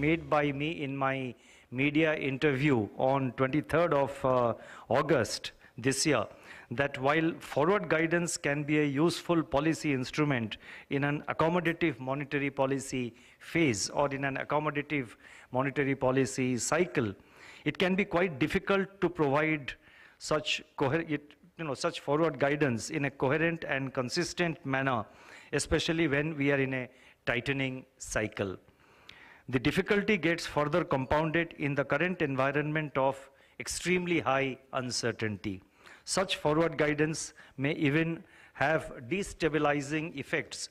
made by me in my media interview on 23rd of uh, August this year that while forward guidance can be a useful policy instrument in an accommodative monetary policy phase or in an accommodative monetary policy cycle, it can be quite difficult to provide such you know, such forward guidance in a coherent and consistent manner, especially when we are in a tightening cycle. The difficulty gets further compounded in the current environment of extremely high uncertainty. Such forward guidance may even have destabilizing effects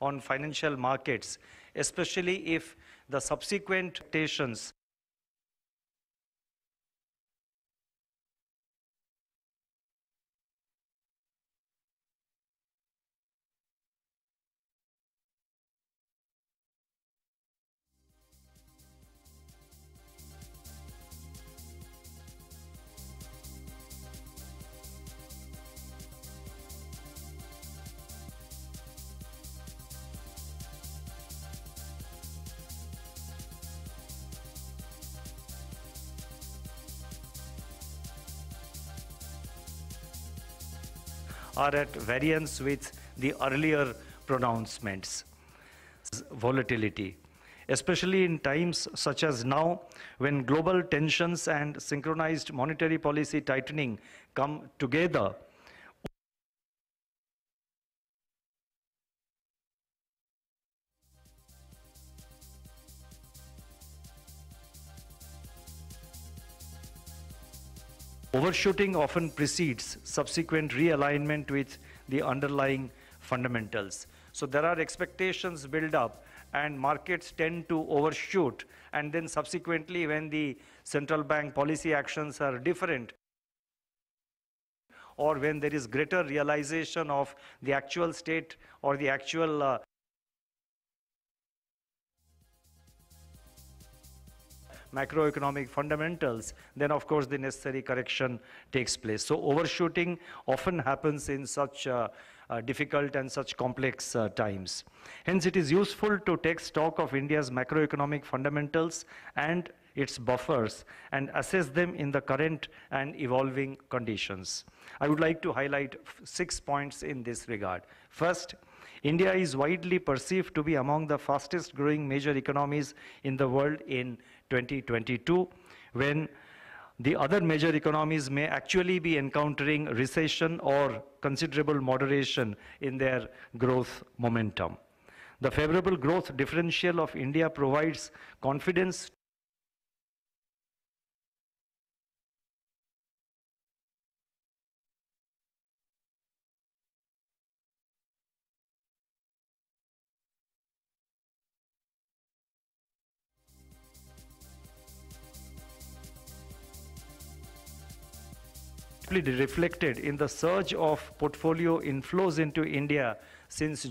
on financial markets, especially if the subsequent expectations are at variance with the earlier pronouncements. Volatility, especially in times such as now when global tensions and synchronized monetary policy tightening come together Overshooting often precedes subsequent realignment with the underlying fundamentals. So there are expectations build up and markets tend to overshoot and then subsequently when the central bank policy actions are different or when there is greater realization of the actual state or the actual uh, macroeconomic fundamentals, then of course the necessary correction takes place. So overshooting often happens in such uh, uh, difficult and such complex uh, times. Hence it is useful to take stock of India's macroeconomic fundamentals and its buffers and assess them in the current and evolving conditions. I would like to highlight six points in this regard. First, India is widely perceived to be among the fastest growing major economies in the world in 2022 when the other major economies may actually be encountering recession or considerable moderation in their growth momentum. The favorable growth differential of India provides confidence reflected in the surge of portfolio inflows into India since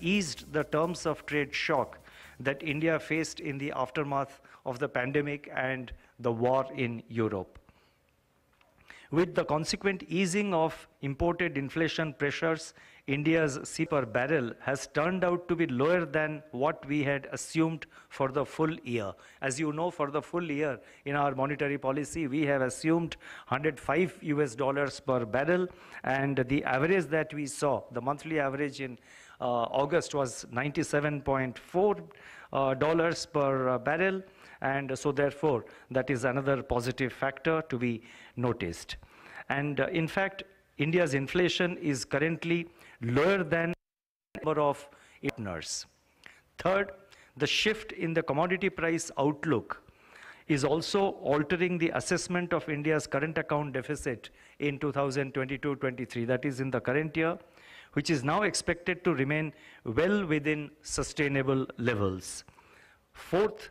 eased the terms of trade shock that India faced in the aftermath of the pandemic and the war in Europe. With the consequent easing of imported inflation pressures, India's C per barrel has turned out to be lower than what we had assumed for the full year. As you know, for the full year in our monetary policy, we have assumed 105 US dollars per barrel, and the average that we saw, the monthly average in uh, August was 97.4 uh, dollars per uh, barrel. And so therefore, that is another positive factor to be noticed. And uh, in fact, India's inflation is currently lower than number of partners. Third, the shift in the commodity price outlook is also altering the assessment of India's current account deficit in 2022-23, that is in the current year, which is now expected to remain well within sustainable levels. Fourth,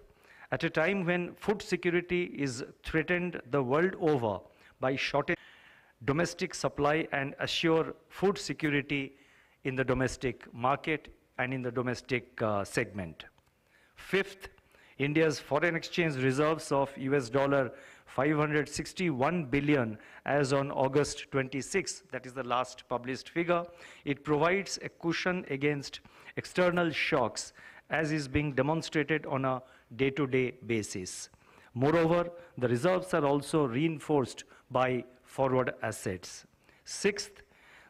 at a time when food security is threatened the world over by shortage domestic supply and assure food security in the domestic market and in the domestic uh, segment. Fifth, India's foreign exchange reserves of US dollar 561 billion as on August 26, that is the last published figure. It provides a cushion against external shocks as is being demonstrated on a day-to-day -day basis. Moreover, the reserves are also reinforced by forward assets. Sixth,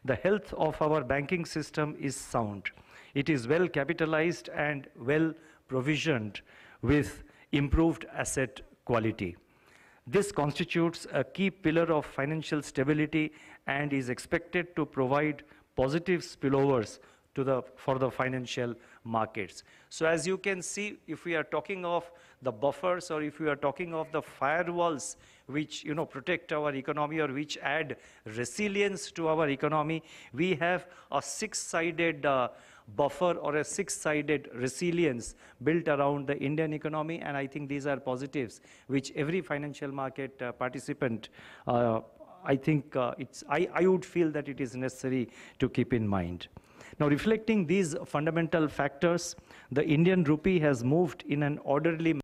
the health of our banking system is sound. It is well capitalized and well provisioned with improved asset quality. This constitutes a key pillar of financial stability and is expected to provide positive spillovers to the, for the financial markets. So as you can see, if we are talking of the buffers or if we are talking of the firewalls which you know protect our economy or which add resilience to our economy, we have a six-sided uh, buffer or a six-sided resilience built around the Indian economy and I think these are positives which every financial market uh, participant uh, I think uh, it's, I, I would feel that it is necessary to keep in mind. Now, reflecting these fundamental factors, the Indian rupee has moved in an orderly